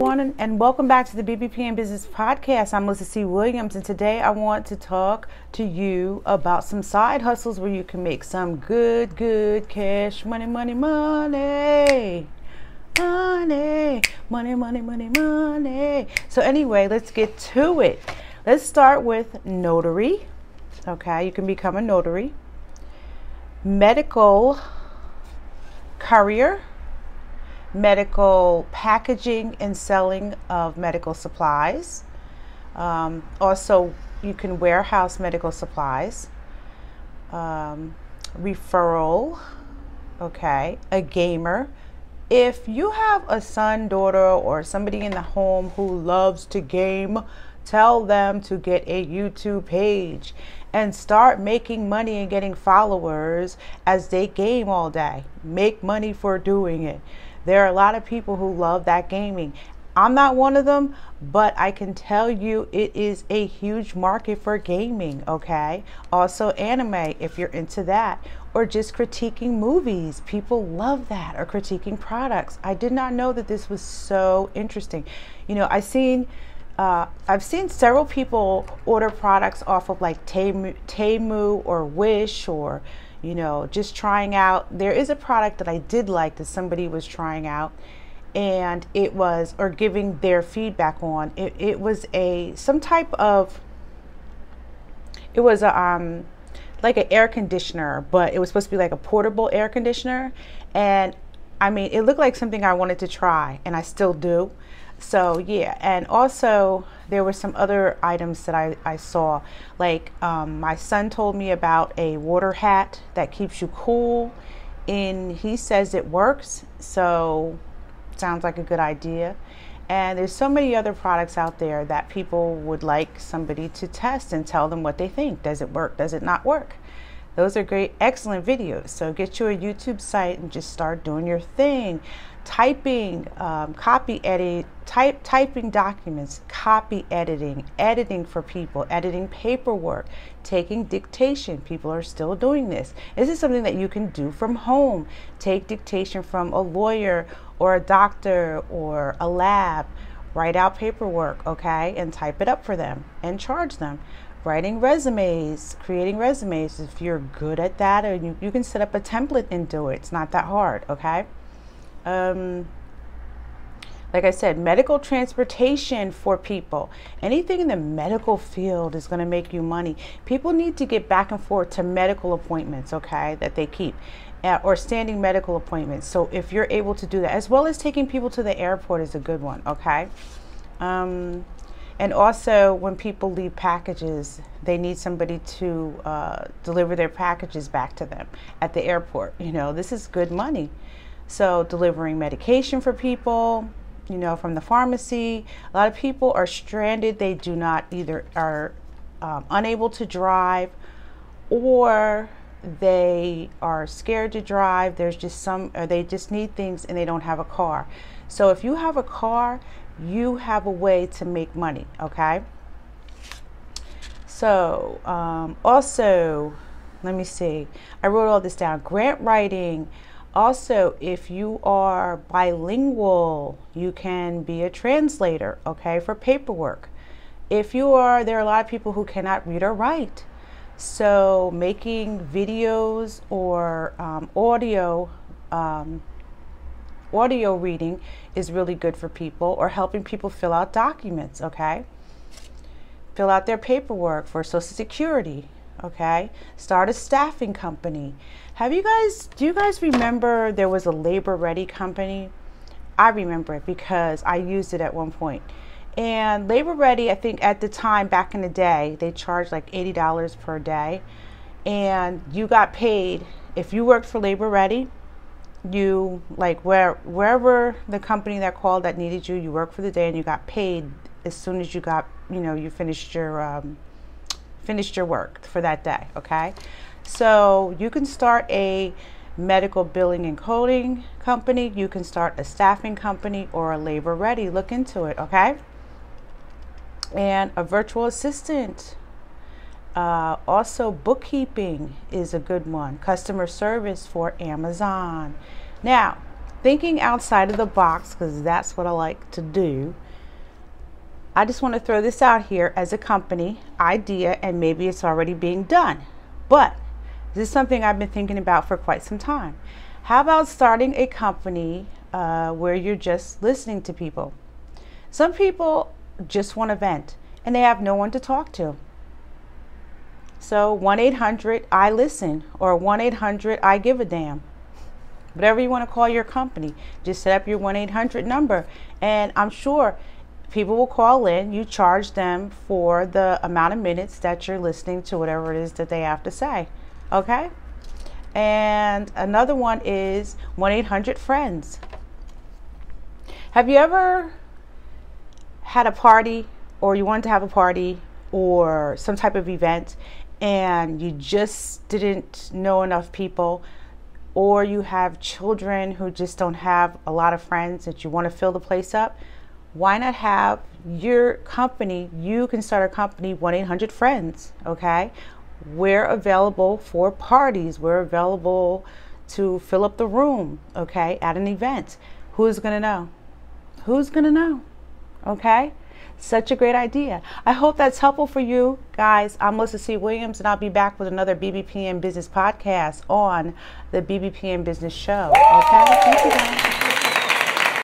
Morning and welcome back to the BBPN Business Podcast. I'm Melissa C. Williams, and today I want to talk to you about some side hustles where you can make some good, good cash money, money, money. Money, money, money, money, money. So, anyway, let's get to it. Let's start with notary. Okay, you can become a notary, medical courier medical packaging and selling of medical supplies. Um, also, you can warehouse medical supplies. Um, referral, okay, a gamer. If you have a son, daughter, or somebody in the home who loves to game, tell them to get a YouTube page and start making money and getting followers as they game all day. Make money for doing it. There are a lot of people who love that gaming. I'm not one of them, but I can tell you it is a huge market for gaming, okay? Also, anime, if you're into that, or just critiquing movies. People love that, or critiquing products. I did not know that this was so interesting. You know, I seen. Uh, I've seen several people order products off of like Temu, or Wish or you know, just trying out. There is a product that I did like that somebody was trying out and it was or giving their feedback on. It, it was a some type of it was a um like an air conditioner but it was supposed to be like a portable air conditioner. And i mean it looked like something i wanted to try and i still do so yeah and also there were some other items that i, I saw. Like um, my son told me about a water hat that keeps you cool and he says it works so sounds like a good idea. And there's so many other products out there that people would like somebody to test and tell them what they think. Does it work? Does it not work those are great excellent videos so get you a youtube site and just start doing your thing typing, um, copy edit, type, typing documents, copy editing, editing for people, editing paperwork, taking dictation. People are still doing this. This is something that you can do from home. Take dictation from a lawyer or a doctor or a lab. Write out paperwork, okay, and type it up for them and charge them writing resumes, creating resumes. If you're good at that, or you, you can set up a template and do it. It's not that hard, okay? um, like I said, medical transportation for people. Anything in the medical field is going to make you money. People need to get back and forth to medical appointments, okay, that they keep, uh, or standing medical appointments. So if you're able to do that, as well as taking people to the airport, is a good one, okay. Um, and also, when people leave packages, they need somebody to uh, deliver their packages back to them at the airport. You know, this is good money. So, delivering medication for people, you know, from the pharmacy. A lot of people are stranded. They do not either are um, unable to drive or they are scared to drive. There's just some, or they just need things and they don't have a car. So, if you have a car, you have a way to make money, okay? So, um, also, let me see. I wrote all this down. Grant writing, also, if you are bilingual, you can be a translator, okay, for paperwork. If you are, there are a lot of people who cannot read or write. So, making videos or um, audio, um, audio reading is really good for people, or helping people fill out documents, okay? Fill out their paperwork for Social Security, okay? Start a staffing company. Have you guys, do you guys remember there was a labor ready company? I remember it because I used it at one point. And labor ready, I think at the time back in the day, they charged like $80 per day. And you got paid, if you worked for labor ready, you like where wherever the company that called that needed you, you worked for the day and you got paid as soon as you got, you know, you finished your um, finished your work for that day, okay? So you can start a medical billing and coding company, you can start a staffing company or a labor ready. Look into it, okay? And a virtual assistant. Uh, also, bookkeeping is a good one. Customer service for Amazon. Now, thinking outside of the box, because that's what I like to do, I just want to throw this out here as a company idea, and maybe it's already being done. But this is something I've been thinking about for quite some time. How about starting a company uh, where you're just listening to people? Some people just want to vent and they have no one to talk to. So 1 800 I listen or 1 800 I give a damn. Whatever you want to call your company, just set up your 1 800 number. And I'm sure people will call in. You charge them for the amount of minutes that you're listening to whatever it is that they have to say. Okay? And another one is 1 800 Friends. Have you ever had a party or you wanted to have a party or some type of event and you just didn't know enough people or you have children who just don't have a lot of friends that you want to fill the place up, why not have your company? You can start a company 1 800 Friends, okay? We're available for parties, we're available to fill up the room, okay, at an event. Who's to know? Who's to know? Okay? Such a great idea. I hope that's helpful for you guys. I'm Melissa C. Williams, and I'll be back with another BBPM Business podcast on the BBPM Business Show. Okay? Thank you guys.